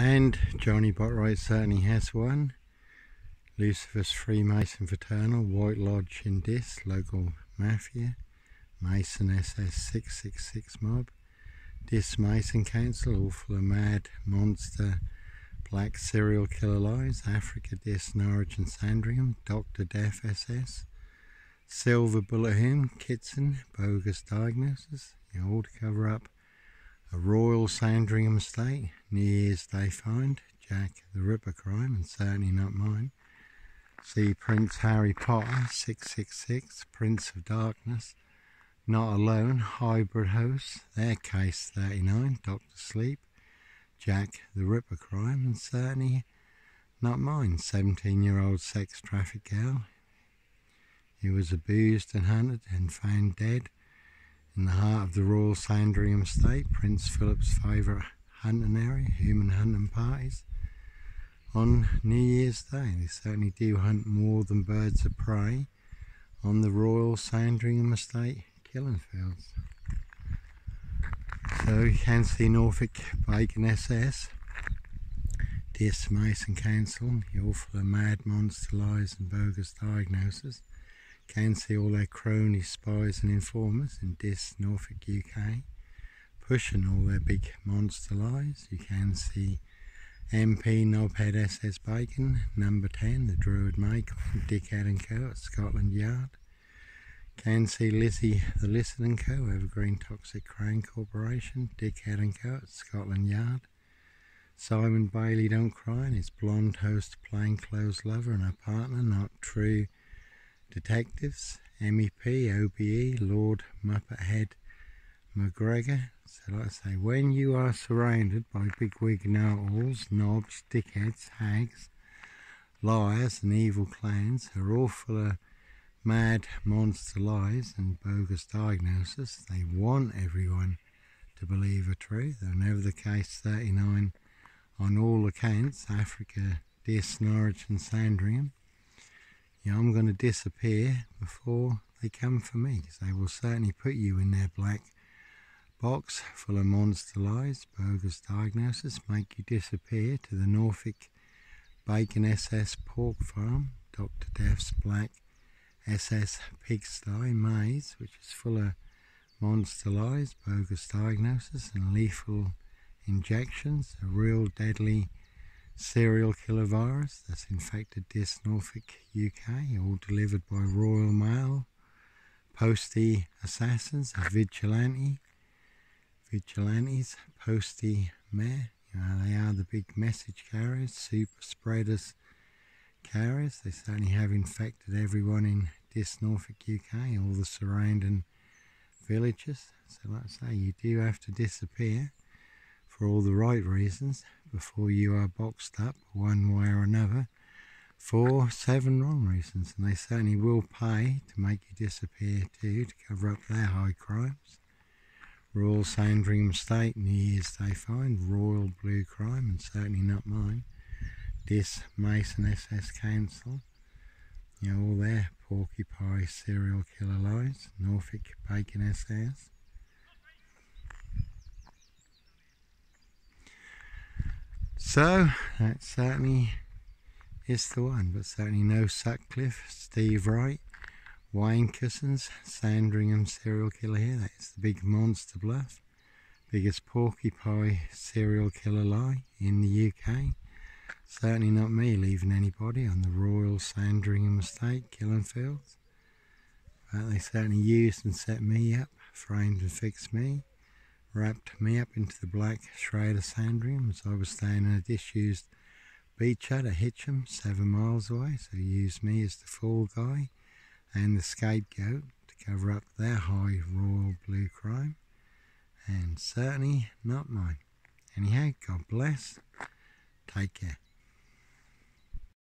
And Johnny Botwright certainly has one. Lucifer's Freemason Fraternal, White Lodge in Diss, local mafia. Mason SS 666 mob. Diss Mason Council, all full of mad monster black serial killer lies. Africa Diss, Norwich and Sandringham, Dr. Death SS. Silver Bullet Hymn, Kitson, bogus diagnosis. You all to cover up a Royal Sandringham estate, New Year's Day find, Jack the Ripper crime, and certainly not mine. See Prince Harry Potter, 666, Prince of Darkness, Not Alone, Hybrid Host, their case 39, Doctor Sleep, Jack the Ripper crime, and certainly not mine, 17 year old sex traffic girl. He was abused and hunted and found dead in the heart of the Royal Sandringham estate, Prince Philip's favourite hunting area, human hunting parties on New Year's Day. They certainly do hunt more than birds of prey on the Royal Sandringham Estate killing fields. So you can see Norfolk Bacon SS, Diss Mason Council, you're full of mad monster lies and bogus diagnosis. Can see all their cronies, spies and informers in Diss, Norfolk, UK, pushing all their big monster lies. You can see MP Knobhead SS Bacon, number 10, the Druid Maker, Dickhead and Co. at Scotland Yard. Can see Lizzie the Listen Co. Evergreen Toxic Crane Corporation, Dickhead and Co. at Scotland Yard. Simon Bailey Don't Cry and his blonde host plainclothes lover and her partner, not true detectives. MEP, OBE, Lord Muppet Head McGregor, so like I say, when you are surrounded by bigwig know-alls, knobs, dickheads, hags, liars and evil clowns who are all full of mad monster lies and bogus diagnosis, they want everyone to believe a truth. Though never the case 39 on all accounts, Africa, Diss, Norwich and Sandringham. Yeah, I'm going to disappear before they come for me because they will certainly put you in their black box full of monster lies, bogus diagnosis, make you disappear to the Norfolk Bacon SS Pork Farm, Dr. Death's Black SS Pigsty Maze, which is full of monster lies, bogus diagnosis, and lethal injections, a real deadly serial killer virus that's infected this Norfolk, UK, all delivered by Royal Mail, postie assassins, vigilante, vigilantes, postie mare. You know, they are the big message carriers, super spreaders carriers. They certainly have infected everyone in this Norfolk, UK, all the surrounding villages. So like I say, you do have to disappear for all the right reasons before you are boxed up one way or another for seven wrong reasons and they certainly will pay to make you disappear too to cover up their high crimes. Royal Sandringham State, New Year's Day find, Royal Blue Crime, and certainly not mine. Diss Mason SS Council, you know, all their porcupine serial killer lies, Norfolk Bacon SS. So, that certainly is the one, but certainly no Sutcliffe, Steve Wright, Wayne Couzens, Sandringham serial killer here. That's the big monster bluff. Biggest porcupine serial killer lie in the UK. Certainly not me leaving anybody on the Royal Sandringham estate, killing fields. But they certainly used and set me up, framed and fixed me, wrapped me up into the black shroud of Sandringham as I was staying in a disused beach hut at Heacham, seven miles away. So he used me as the fall guy and the scapegoat to cover up their high royal blue crime, and certainly not mine. Anyhow, God bless. Take care.